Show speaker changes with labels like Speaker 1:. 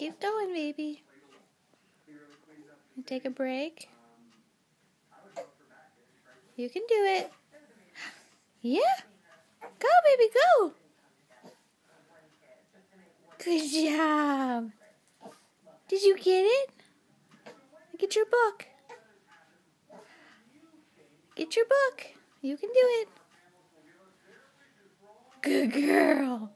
Speaker 1: Keep going, baby. Take a break. You can do it. Yeah. Go, baby, go. Good job. Did you get it? Get your book. Get your book. You can do it. Good girl.